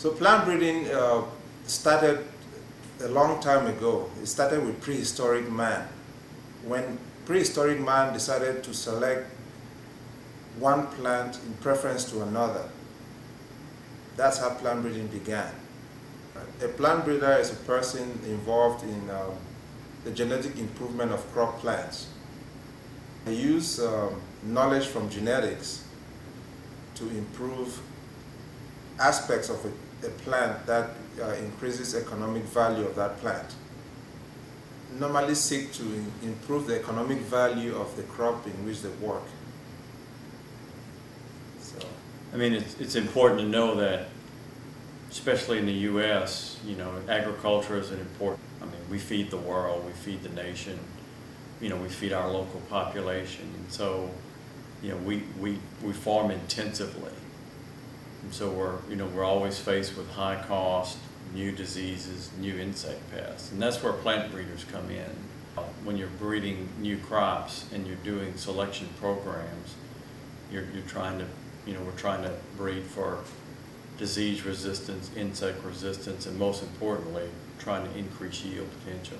So plant breeding uh, started a long time ago. It started with prehistoric man. When prehistoric man decided to select one plant in preference to another, that's how plant breeding began. A plant breeder is a person involved in um, the genetic improvement of crop plants. They use um, knowledge from genetics to improve aspects of a, a plant that uh, increases economic value of that plant. Normally seek to in, improve the economic value of the crop in which they work. So. I mean, it's, it's important to know that, especially in the U.S., you know, agriculture is an important, I mean, we feed the world, we feed the nation, you know, we feed our local population. And so, you know, we, we, we farm intensively. And so we're, you know, we're always faced with high cost, new diseases, new insect pests. And that's where plant breeders come in. When you're breeding new crops and you're doing selection programs, you're, you're trying to, you know, we're trying to breed for disease resistance, insect resistance, and most importantly, trying to increase yield potential.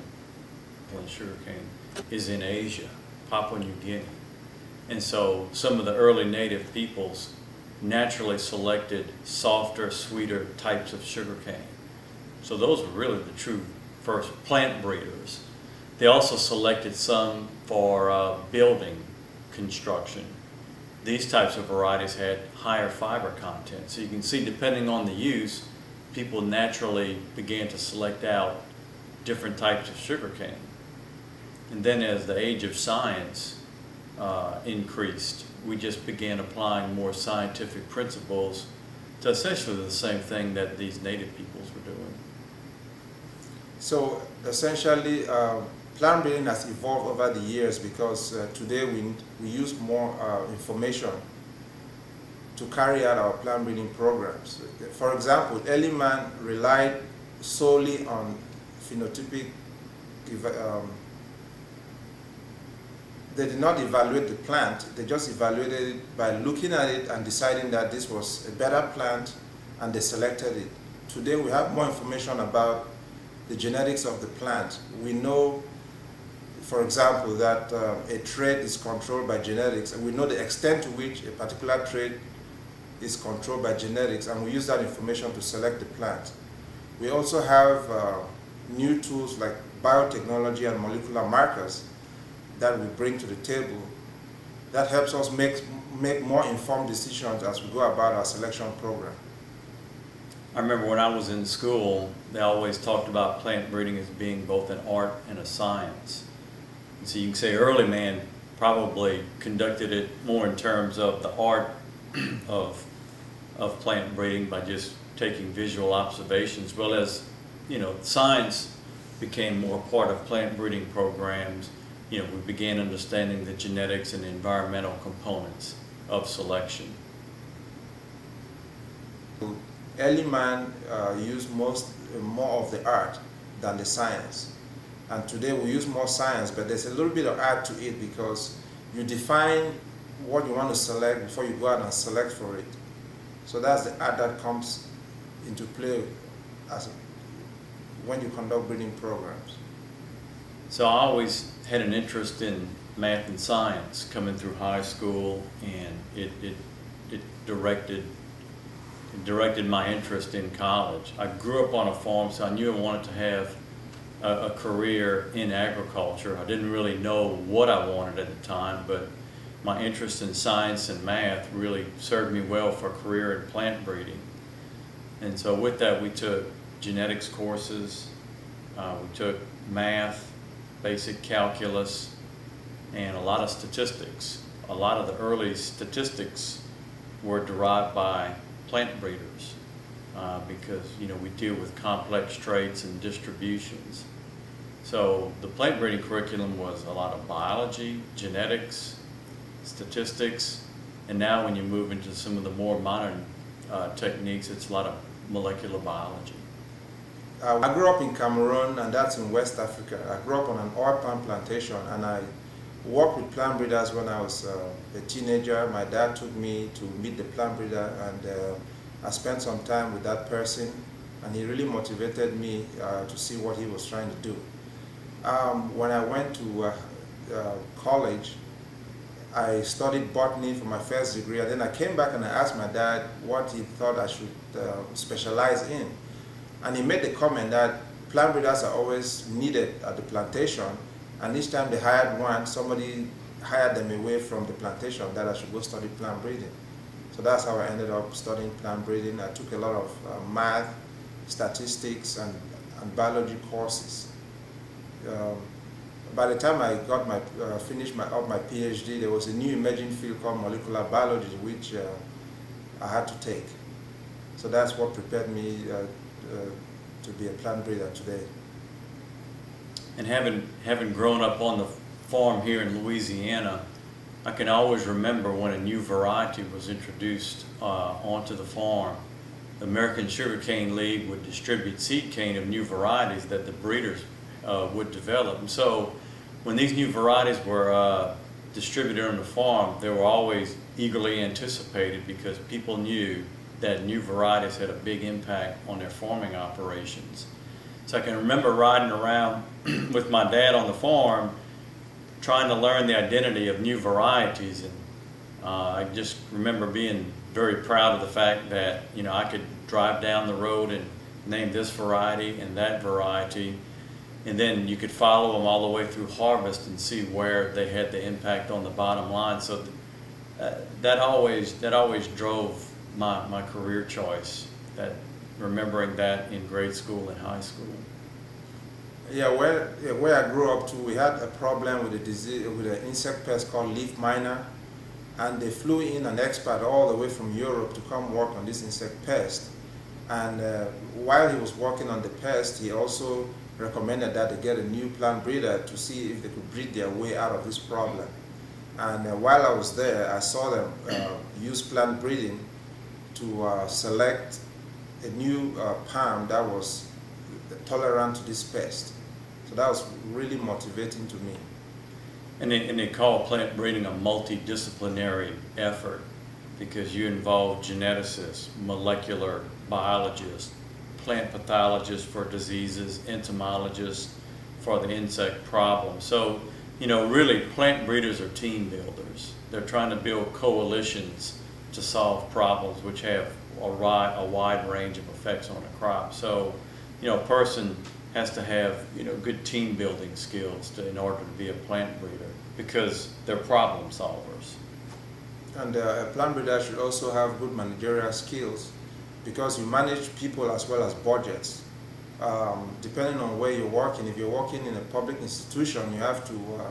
And sugarcane is in Asia, Papua New Guinea. And so some of the early native peoples naturally selected softer, sweeter types of sugarcane. So those were really the true first plant breeders. They also selected some for uh, building construction. These types of varieties had higher fiber content. So you can see depending on the use, people naturally began to select out different types of sugarcane. And then as the age of science uh, increased, we just began applying more scientific principles to essentially the same thing that these native peoples were doing. So essentially, uh, plant breeding has evolved over the years because uh, today we, we use more uh, information to carry out our plant breeding programs. For example, early man relied solely on phenotypic um, they did not evaluate the plant, they just evaluated it by looking at it and deciding that this was a better plant and they selected it. Today we have more information about the genetics of the plant. We know, for example, that uh, a trait is controlled by genetics and we know the extent to which a particular trait is controlled by genetics and we use that information to select the plant. We also have uh, new tools like biotechnology and molecular markers that we bring to the table that helps us make, make more informed decisions as we go about our selection program. I remember when I was in school, they always talked about plant breeding as being both an art and a science. And so you can say early man probably conducted it more in terms of the art of, of plant breeding by just taking visual observations, well as, you know, science became more part of plant breeding programs you know, we began understanding the genetics and environmental components of selection. Early man uh, used most, more of the art than the science. And today we use more science, but there's a little bit of art to it because you define what you want to select before you go out and select for it. So that's the art that comes into play as when you conduct breeding programs. So I always had an interest in math and science coming through high school, and it, it, it directed it directed my interest in college. I grew up on a farm, so I knew I wanted to have a, a career in agriculture. I didn't really know what I wanted at the time, but my interest in science and math really served me well for a career in plant breeding. And so with that, we took genetics courses, uh, we took math, basic calculus, and a lot of statistics. A lot of the early statistics were derived by plant breeders uh, because you know we deal with complex traits and distributions. So the plant breeding curriculum was a lot of biology, genetics, statistics, and now when you move into some of the more modern uh, techniques, it's a lot of molecular biology. Uh, I grew up in Cameroon, and that's in West Africa. I grew up on an oil palm plantation, and I worked with plant breeders when I was uh, a teenager. My dad took me to meet the plant breeder, and uh, I spent some time with that person and he really motivated me uh, to see what he was trying to do. Um, when I went to uh, uh, college, I studied botany for my first degree and then I came back and I asked my dad what he thought I should specialize in. And he made the comment that plant breeders are always needed at the plantation and each time they hired one, somebody hired them away from the plantation that I should go study plant breeding. So that's how I ended up studying plant breeding. I took a lot of uh, math, statistics, and, and biology courses. Um, by the time I got my uh, finished my up my PhD, there was a new emerging field called molecular biology, which uh, I had to take. So that's what prepared me uh, to be a plant breeder today. And having having grown up on the farm here in Louisiana, I can always remember when a new variety was introduced uh, onto the farm. The American Sugarcane League would distribute seed cane of new varieties that the breeders uh, would develop. And so when these new varieties were uh, distributed on the farm, they were always eagerly anticipated because people knew that new varieties had a big impact on their farming operations. So I can remember riding around with my dad on the farm trying to learn the identity of new varieties. And uh, I just remember being very proud of the fact that you know I could drive down the road and name this variety and that variety. And then you could follow them all the way through harvest and see where they had the impact on the bottom line. So uh, that always that always drove my, my career choice that remembering that in grade school and high school yeah, where, where I grew up to, we had a problem with a disease, with an insect pest called leaf miner, and they flew in an expert all the way from Europe to come work on this insect pest. And uh, while he was working on the pest, he also recommended that they get a new plant breeder to see if they could breed their way out of this problem. And uh, while I was there, I saw them uh, use plant breeding to uh, select a new uh, palm that was tolerant to this pest. So that was really motivating to me. And they, and they call plant breeding a multidisciplinary effort because you involve geneticists, molecular biologists, plant pathologists for diseases, entomologists for the insect problem. So, you know, really plant breeders are team builders. They're trying to build coalitions to solve problems which have a, a wide range of effects on a crop. So, you know, a person has to have you know good team building skills to, in order to be a plant breeder because they're problem solvers. And uh, a plant breeder should also have good managerial skills because you manage people as well as budgets. Um, depending on where you're working, if you're working in a public institution, you have to uh,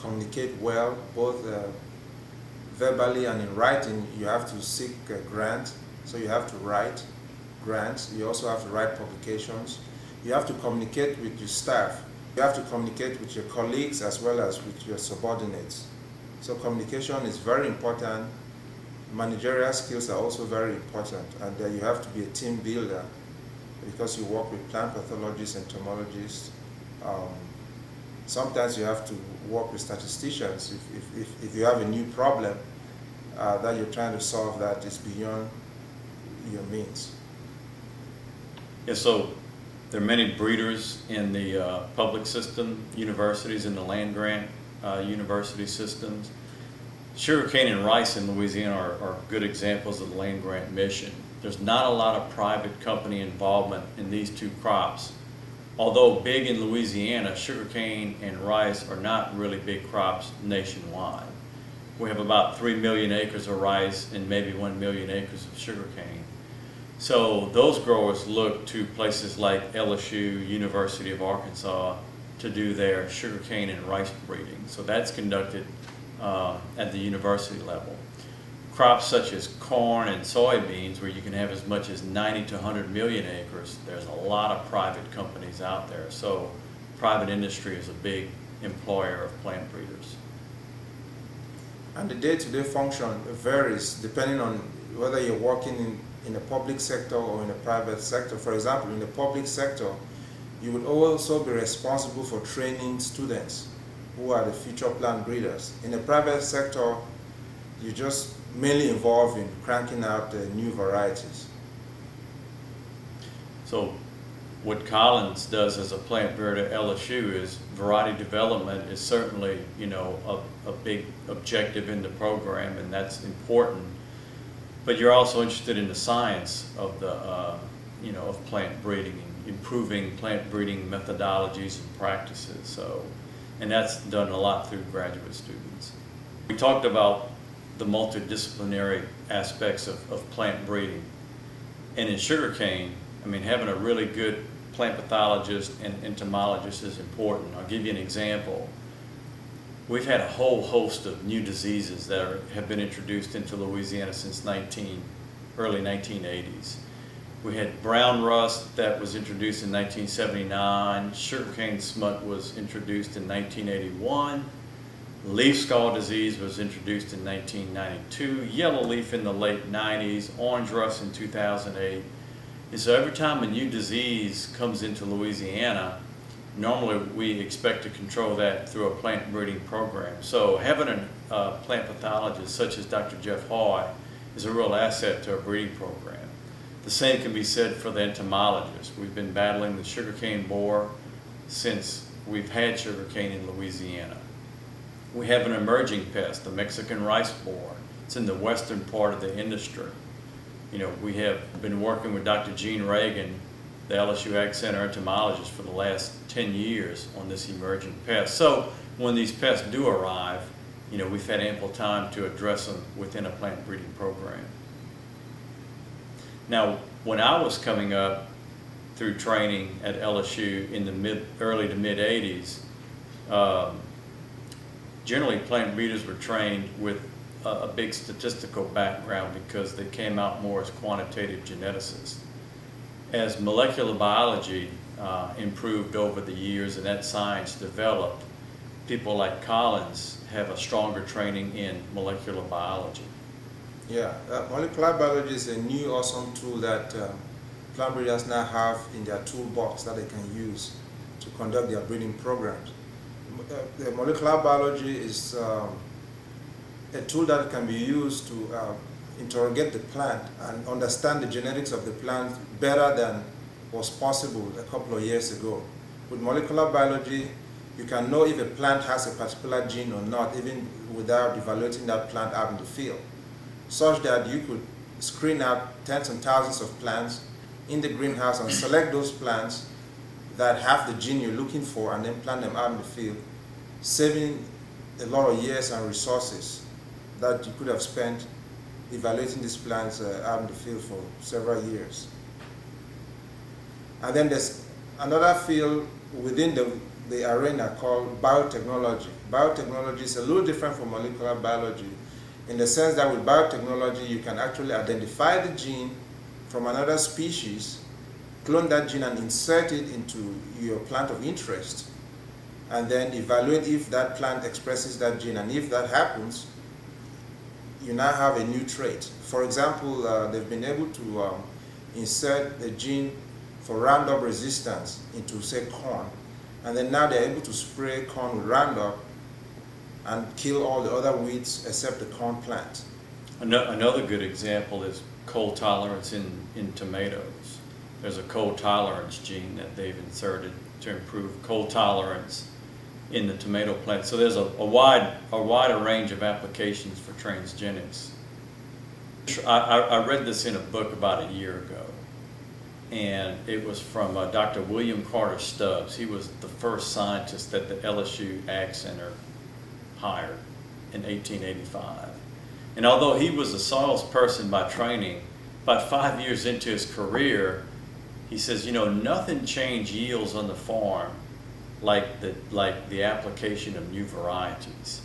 communicate well, both uh, verbally and in writing. You have to seek a grant, so you have to write grants. You also have to write publications you have to communicate with your staff. You have to communicate with your colleagues as well as with your subordinates. So communication is very important. Managerial skills are also very important. And you have to be a team builder because you work with plant pathologists, entomologists. Um, sometimes you have to work with statisticians. If, if, if, if you have a new problem uh, that you're trying to solve that is beyond your means. Yeah, so there are many breeders in the uh, public system, universities in the land-grant uh, university systems. Sugarcane and rice in Louisiana are, are good examples of the land-grant mission. There's not a lot of private company involvement in these two crops. Although big in Louisiana, sugarcane and rice are not really big crops nationwide. We have about 3 million acres of rice and maybe 1 million acres of sugarcane. So those growers look to places like LSU, University of Arkansas, to do their sugarcane and rice breeding. So that's conducted uh, at the university level. Crops such as corn and soybeans, where you can have as much as 90 to 100 million acres, there's a lot of private companies out there. So private industry is a big employer of plant breeders. And the day-to-day -day function varies depending on whether you're working in in the public sector or in the private sector. For example, in the public sector, you would also be responsible for training students who are the future plant breeders. In the private sector, you're just mainly involved in cranking out the new varieties. So what Collins does as a plant breeder at LSU is variety development is certainly, you know, a, a big objective in the program and that's important. But you're also interested in the science of the, uh, you know, of plant breeding, and improving plant breeding methodologies and practices. So, and that's done a lot through graduate students. We talked about the multidisciplinary aspects of, of plant breeding. And in sugarcane, I mean, having a really good plant pathologist and entomologist is important. I'll give you an example. We've had a whole host of new diseases that are, have been introduced into Louisiana since 19, early 1980s. We had brown rust that was introduced in 1979. Sugarcane smut was introduced in 1981. Leaf scald disease was introduced in 1992. Yellow leaf in the late 90s. Orange rust in 2008. And so every time a new disease comes into Louisiana, normally we expect to control that through a plant breeding program. So having a uh, plant pathologist such as Dr. Jeff Hoy is a real asset to our breeding program. The same can be said for the entomologist. We've been battling the sugarcane borer since we've had sugarcane in Louisiana. We have an emerging pest, the Mexican rice borer. It's in the western part of the industry. You know, we have been working with Dr. Gene Reagan, the LSU Ag Center entomologist for the last 10 years on this emerging pest. So when these pests do arrive, you know, we've had ample time to address them within a plant breeding program. Now, when I was coming up through training at LSU in the mid, early to mid 80s, um, generally plant breeders were trained with a, big statistical background because they came out more as quantitative geneticists. As molecular biology uh, improved over the years and that science developed, people like Collins have a stronger training in molecular biology. Yeah, uh, molecular biology is a new awesome tool that um, plant breeders now have in their toolbox that they can use to conduct their breeding programs. Uh, the molecular biology is um, a tool that can be used to uh, interrogate the plant and understand the genetics of the plant better than was possible a couple of years ago. With molecular biology, you can know if a plant has a particular gene or not, even without evaluating that plant out in the field such that you could screen out tens and thousands of plants in the greenhouse and select those plants that have the gene you're looking for and then plant them out in the field, saving a lot of years and resources that you could have spent evaluating these plants uh, out in the field for several years. And then there's another field within the, the arena called biotechnology. Biotechnology is a little different from molecular biology in the sense that with biotechnology, you can actually identify the gene from another species, clone that gene and insert it into your plant of interest, and then evaluate if that plant expresses that gene. And if that happens, you now have a new trait. For example, uh, they've been able to um, insert the gene for Roundup resistance into, say, corn. And then now they're able to spray corn with Roundup and kill all the other weeds except the corn plant. Another good example is cold tolerance in, in tomatoes. There's a cold tolerance gene that they've inserted to improve cold tolerance in the tomato plant. So there's a, a wide, a wider range of applications for transgenics. I, I, read this in a book about a year ago, and it was from uh, Dr. William Carter Stubbs. He was the first scientist at the LSU Ag Center hired in 1885. And although he was a soils person by training, about five years into his career, he says, you know, nothing changed yields on the farm like the, like the application of new varieties.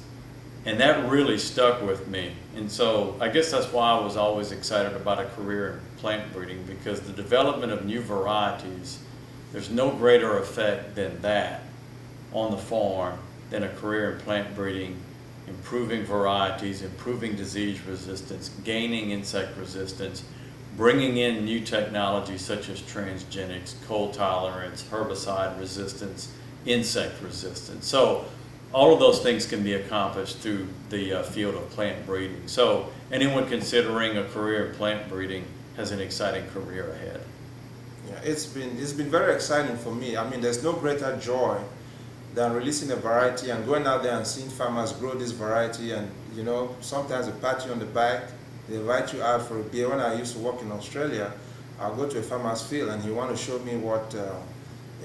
And that really stuck with me. And so I guess that's why I was always excited about a career in plant breeding because the development of new varieties, there's no greater effect than that on the farm than a career in plant breeding, improving varieties, improving disease resistance, gaining insect resistance, bringing in new technologies such as transgenics, cold tolerance, herbicide resistance, insect resistance. So all of those things can be accomplished through the uh, field of plant breeding. So anyone considering a career in plant breeding has an exciting career ahead. Yeah, it's been it's been very exciting for me. I mean, there's no greater joy than releasing a variety and going out there and seeing farmers grow this variety. And you know, sometimes they pat you on the back, they invite you out for a beer. When I used to work in Australia, I'll go to a farmer's field and he want to show me what uh,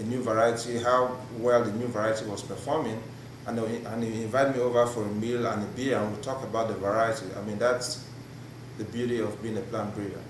a new variety, how well the new variety was performing, and and he invite me over for a meal and a beer, and we'll talk about the variety. I mean, that's the beauty of being a plant breeder.